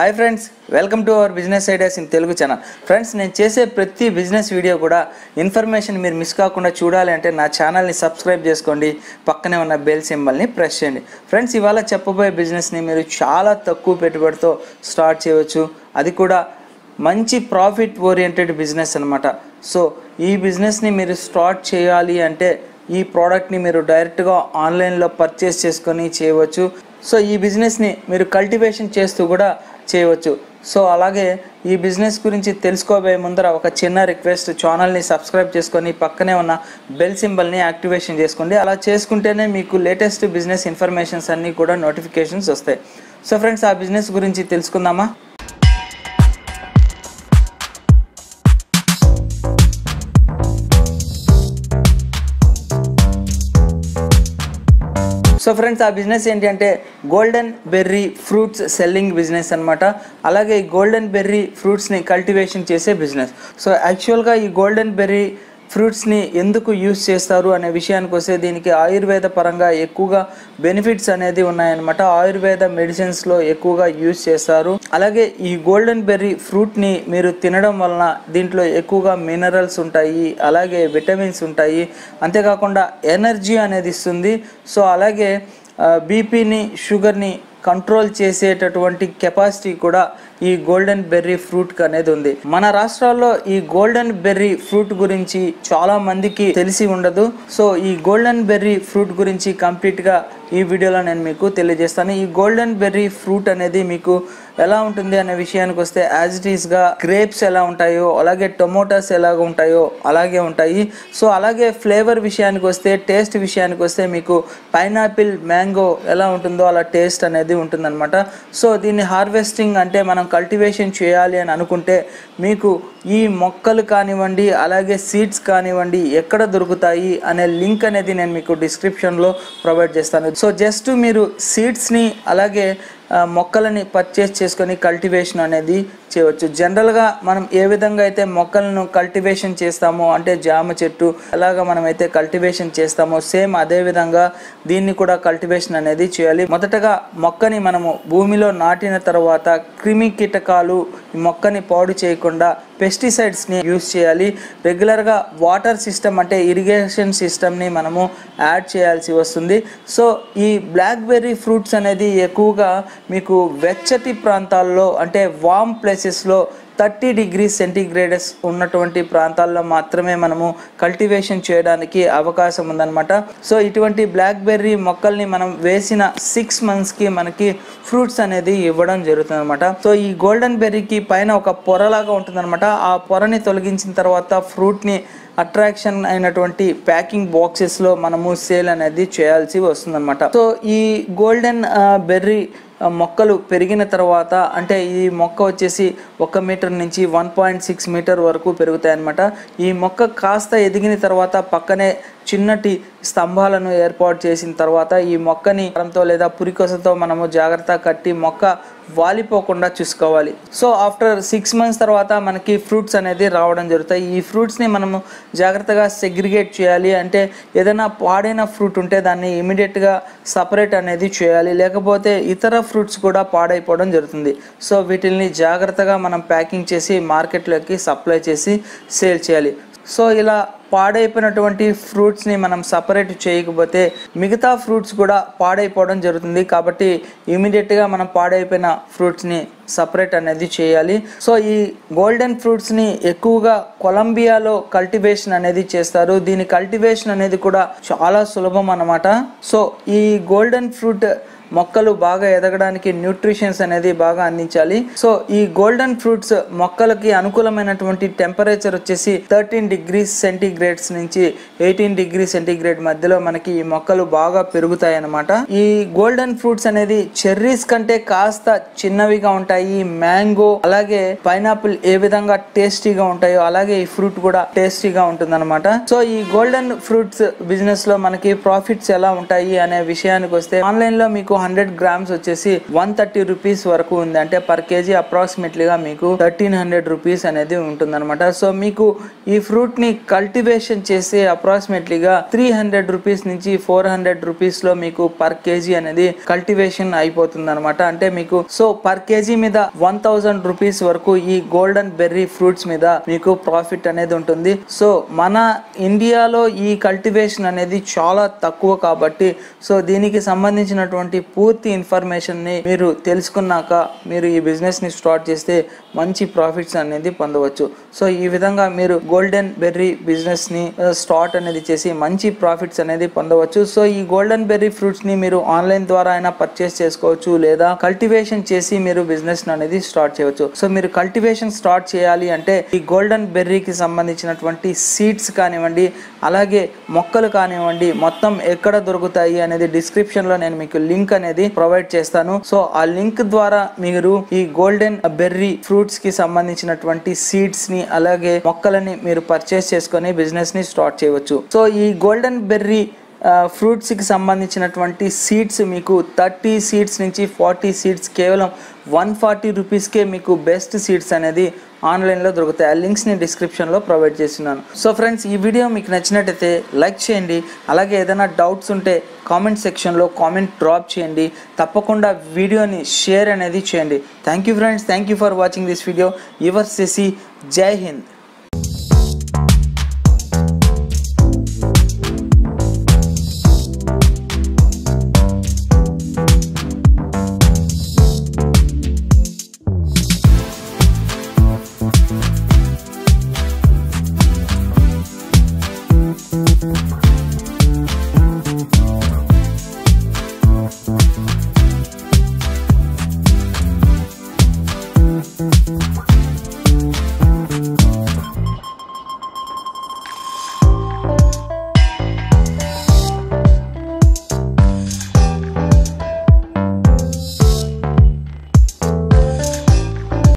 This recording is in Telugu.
Hi friends welcome to our business ideas in Telugu channel friends నేను చేసే ప్రతి బిజినెస్ వీడియో కూడా ఇన్ఫర్మేషన్ మీరు మిస్ కాకుండా చూడాలి అంటే నా ఛానల్ని సబ్స్క్రైబ్ చేసుకోండి. పక్కనే ఉన్న బెల్ సింబల్ని ప్రెస్ చేయండి. ఫ్రెండ్స్ ఇవాళ చెప్పబోయే బిజినెస్ని మీరు చాలా తక్కువ పెట్టుబడితో స్టార్ట్ చేయవచ్చు. అది కూడా మంచి ప్రాఫిట్ ఓరియంటెడ్ బిజినెస్ అనమాట సో ఈ బిజినెస్ని మీరు స్టార్ట్ చేయాలి అంటే ఈ ప్రోడక్ట్ని మీరు డైరెక్ట్గా ఆన్లైన్లో పర్చేస్ చేసుకొని చేయవచ్చు. సో ఈ బిజినెస్ని మీరు కల్టివేషన్ చేస్తూ కూడా చేయవచ్చు. సో అలాగే ఈ బిజినెస్ గురించి తెలుసుకోబోయే ముందర ఒక చిన్న రిక్వెస్ట్ ఛానల్ని సబ్స్క్రైబ్ చేసుకొని పక్కనే ఉన్న బెల్ సింబల్ని యాక్టివేషన్ చేసుకోండి. అలా చేసుకుంటేనే మీకు లేటెస్ట్ బిజినెస్ ఇన్ఫర్మేషన్స్ అన్నీ కూడా నోటిఫికేషన్స్ వస్తాయి. సో ఫ్రెండ్స్ ఆ బిజినెస్ గురించి తెలుసుకుందామా? సో ఫ్రెండ్స్ ఆ బిజినెస్ ఏంటి అంటే golden berry fruits selling business అనమాట అలాగే ఈ గోల్డెన్ బెర్రీ ఫ్రూట్స్ని కల్టివేషన్ చేసే బిజినెస్ సో యాక్చువల్గా ఈ గోల్డెన్ బెర్రీ ఫ్రూట్స్ని ఎందుకు యూస్ చేస్తారు అనే విషయానికి వస్తే దీనికి ఆయుర్వేద పరంగా ఎక్కువగా బెనిఫిట్స్ అనేది ఉన్నాయన్నమాట. ఆయుర్వేద మెడిసిన్స్లో ఎక్కువగా యూస్ చేస్తారు. అలాగే ఈ గోల్డెన్ బెర్రీ ఫ్రూట్ని మీరు తినడం వలన దీంట్లో ఎక్కువగా మినరల్స్ ఉంటాయి అలాగే విటమిన్స్ ఉంటాయి. అంతేకాకుండా ఎనర్జీ అనేది ఇస్తుంది. సో అలాగే బీపీని షుగర్ని కంట్రోల్ చేసేటటువంటి కెపాసిటీ కూడా ఈ గోల్డెన్ బెర్రీ ఫ్రూట్ అనేది ఉంది. మన రాష్ట్రాల్లో ఈ గోల్డెన్ బెర్రీ ఫ్రూట్ గురించి చాలా మందికి తెలిసి ఉండదు. సో ఈ గోల్డెన్ బెర్రీ ఫ్రూట్ గురించి కంప్లీట్గా ఈ వీడియోలో నేను మీకు తెలియజేస్తాను. ఈ గోల్డెన్ బెర్రీ ఫ్రూట్ అనేది మీకు ఎలా ఉంటుంది అనే విషయానికి వస్తే యాజ్ ఇట్ ఈస్గా గ్రేప్స్ ఎలా ఉంటాయో అలాగే టొమాటోస్ ఎలాగ ఉంటాయో అలాగే ఉంటాయి. సో అలాగే ఫ్లేవర్ విషయానికి వస్తే టేస్ట్ విషయానికి వస్తే మీకు పైనాపిల్ మ్యాంగో ఎలా ఉంటుందో అలా టేస్ట్ అనేది ఉంటుందన్నమాట. సో దీన్ని హార్వెస్టింగ్ అంటే మనం కల్టివేషన్ చేయాలి అని అనుకుంటే మీకు ఈ మొక్కలు కానివ్వండి అలాగే సీడ్స్ కానివ్వండి ఎక్కడ దొరుకుతాయి అనే లింక్ అనేది నేను మీకు డిస్క్రిప్షన్లో ప్రొవైడ్ చేస్తాను. సో జస్ట్ మీరు సీడ్స్ని అలాగే మొక్కలని పర్చేస్ చేసుకొని కల్టివేషన్ అనేది చేయవచ్చు. జనరల్గా మనం ఏ విధంగా అయితే మొక్కలను కల్టివేషన్ చేస్తామో అంటే జామ చెట్టు అలాగా మనం అయితే కల్టివేషన్ చేస్తామో సేమ్ అదే విధంగా దీన్ని కూడా కల్టివేషన్ అనేది చేయాలి. మొదటగా మొక్కని మనము భూమిలో నాటిన తర్వాత క్రిమి కీటకాలు మొక్కని పాడు చేయకుండా పెస్టిసైడ్స్ని యూస్ చేయాలి. రెగ్యులర్గా వాటర్ సిస్టమ్ అంటే ఇరిగేషన్ సిస్టమ్ని మనము యాడ్ చేయాల్సి వస్తుంది. సో ఈ బ్లాక్బెర్రీ ఫ్రూట్స్ అనేది ఎక్కువగా మీకు వెచ్చటి ప్రాంతాల్లో అంటే వామ్ ప్లేసెస్లో థర్టీ డిగ్రీ సెంటీగ్రేడస్ ఉన్నటువంటి ప్రాంతాల్లో మాత్రమే మనము కల్టివేషన్ చేయడానికి అవకాశం ఉందన్నమాట. సో ఇటువంటి బ్లాక్బెర్రీ మొక్కల్ని మనం వేసిన సిక్స్ మంత్స్కి మనకి ఫ్రూట్స్ అనేది ఇవ్వడం జరుగుతుంది అనమాట సో ఈ గోల్డెన్ బెర్రీకి పైన ఒక పొరలాగా ఉంటుందన్నమాట. ఆ పొరని తొలగించిన తర్వాత ఫ్రూట్ని అట్రాక్షన్ అయినటువంటి ప్యాకింగ్ బాక్సెస్లో మనము సేల్ అనేది చేయాల్సి వస్తుందన్నమాట. సో ఈ గోల్డెన్ బెర్రీ మొక్కలు పెరిగిన తర్వాత అంటే ఈ మొక్క వచ్చేసి ఒక మీటర్ నుంచి వన్ పాయింట్ సిక్స్ మీటర్ వరకు పెరుగుతాయి అన్నమాట ఈ మొక్క కాస్త ఎదిగిన తర్వాత పక్కనే చిన్నటి స్తంభాలను ఏర్పాటు చేసిన తర్వాత ఈ మొక్కని దారంతో లేదా పురికొసతో మనము జాగ్రత్త కట్టి మొక్క వాలిపోకుండా చూసుకోవాలి. సో ఆఫ్టర్ సిక్స్ మంత్స్ తర్వాత మనకి ఫ్రూట్స్ అనేది రావడం జరుగుతాయి. ఈ ఫ్రూట్స్ని మనము జాగ్రత్తగా సెగ్రిగేట్ చేయాలి. అంటే ఏదైనా పాడైన ఫ్రూట్ ఉంటే దాన్ని ఇమీడియట్గా సపరేట్ అనేది చేయాలి. లేకపోతే ఇతర ఫ్రూట్స్ కూడా పాడైపోవడం జరుగుతుంది. సో వీటిల్ని జాగ్రత్తగా మనం ప్యాకింగ్ చేసి మార్కెట్లోకి సప్లై చేసి సేల్ చేయాలి. సో ఇలా పాడైపోయినటువంటి ఫ్రూట్స్ని మనం సపరేట్ చేయకపోతే మిగతా ఫ్రూట్స్ కూడా పాడైపోవడం జరుగుతుంది. కాబట్టి ఇమీడియట్గా మనం పాడైపోయిన ఫ్రూట్స్ని సపరేట్ అనేది చేయాలి. సో ఈ గోల్డెన్ ఫ్రూట్స్ని ఎక్కువగా కొలంబియాలో కల్టివేషన్ అనేది చేస్తారు. దీని కల్టివేషన్ అనేది కూడా చాలా సులభం అన్నమాట. సో ఈ గోల్డెన్ ఫ్రూట్ మొక్కలు బాగా ఎదగడానికి న్యూట్రిషన్స్ అనేది బాగా అందించాలి. సో ఈ గోల్డెన్ ఫ్రూట్స్ మొక్కలకి అనుకూలమైనటువంటి టెంపరేచర్ వచ్చేసి థర్టీన్ డిగ్రీస్ సెంటీగ్రేడ్స్ నుంచి ఎయిటీన్ డిగ్రీ సెంటీగ్రేడ్ మధ్యలో మనకి ఈ మొక్కలు బాగా పెరుగుతాయి అన్నమాట ఈ గోల్డెన్ ఫ్రూట్స్ అనేది చెర్రీస్ కంటే కాస్త చిన్నవిగా ఉంటాయి. మ్యాంగో అలాగే పైనాపిల్ ఏ విధంగా టేస్టీగా ఉంటాయో అలాగే ఈ ఫ్రూట్ కూడా టేస్టీగా ఉంటుందన్నమాట. సో ఈ గోల్డెన్ ఫ్రూట్స్ బిజినెస్లో మనకి ప్రాఫిట్స్ ఎలా ఉంటాయి అనే విషయానికి వస్తే ఆన్లైన్లో మీకు హండ్రెడ్ గ్రామ్స్ వచ్చేసి వన్ థర్టీ రూపీస్ వరకు ఉంది. అంటే పర్ కేజీ అప్రాక్సిమేట్లీగా మీకు థర్టీన్ హండ్రెడ్ రూపీస్ అనేది ఉంటుందన్నమాట. సో మీకు ఈ ఫ్రూట్ని కల్టివేషన్ చేసే అప్రాక్సిమేట్లీగా త్రీ హండ్రెడ్ రూపీస్ నుంచి ఫోర్ హండ్రెడ్ రూపీస్లో మీకు పర్ కేజీ అనేది కల్టివేషన్ అయిపోతుంది అనమాట అంటే మీకు సో పర్ కేజీ మీద వన్ థౌజండ్ రూపీస్ వరకు ఈ గోల్డెన్ బెర్రీ ఫ్రూట్స్ మీద మీకు ప్రాఫిట్ అనేది ఉంటుంది. సో మన ఇండియాలో ఈ కల్టివేషన్ అనేది చాలా తక్కువ కాబట్టి సో దీనికి సంబంధించినటువంటి పూర్తి ఇన్ఫర్మేషన్ని మీరు తెలుసుకున్నాక మీరు ఈ బిజినెస్ని స్టార్ట్ చేస్తే మంచి ప్రాఫిట్స్ అనేది పొందవచ్చు. సో ఈ విధంగా మీరు గోల్డెన్ బెర్రీ బిజినెస్ని స్టార్ట్ అనేది చేసి మంచి ప్రాఫిట్స్ అనేది పొందవచ్చు. సో ఈ గోల్డెన్ బెర్రీ ఫ్రూట్స్ని మీరు ఆన్లైన్ ద్వారా అయినా పర్చేస్ చేసుకోవచ్చు లేదా కల్టివేషన్ చేసి మీరు బిజినెస్ అనేది స్టార్ట్ చేయవచ్చు. సో మీరు కల్టివేషన్ స్టార్ట్ చేయాలి అంటే ఈ గోల్డెన్ బెర్రీకి సంబంధించినటువంటి సీడ్స్ కానివ్వండి అలాగే మొక్కలు కానివ్వండి మొత్తం ఎక్కడ దొరుకుతాయి అనేది డిస్క్రిప్షన్లో నేను మీకు లింక్ అనేది ప్రొవైడ్ చేస్తాను. సో ఆ లింక్ ద్వారా మీరు ఈ గోల్డెన్ బెర్రీ ఫ్రూట్స్కి సంబంధించినటువంటి సీడ్స్ని అలాగే మొక్కలని మీరు పర్చేస్ చేసుకొని బిజినెస్ని స్టార్ట్ చేయవచ్చు. సో ఈ గోల్డెన్ బెర్రీ ఫ్రూట్స్కి సంబంధించినటువంటి సీడ్స్ మీకు థర్టీ సీడ్స్ నుంచి ఫార్టీ సీడ్స్ కేవలం వన్ ఫార్టీ రూపీస్కే మీకు బెస్ట్ సీడ్స్ అనేది ఆన్లైన్లో దొరుకుతాయి. ఆ లింక్స్ని డిస్క్రిప్షన్లో ప్రొవైడ్ చేస్తున్నాను. సో ఫ్రెండ్స్ ఈ వీడియో మీకు నచ్చినట్టయితే లైక్ చేయండి. అలాగే ఏదైనా డౌట్స్ ఉంటే కామెంట్ సెక్షన్లో కామెంట్ డ్రాప్ చేయండి. తప్పకుండా వీడియోని షేర్ అనేది చేయండి. Thank you friends thank you for watching this video your సెసి జై హింద్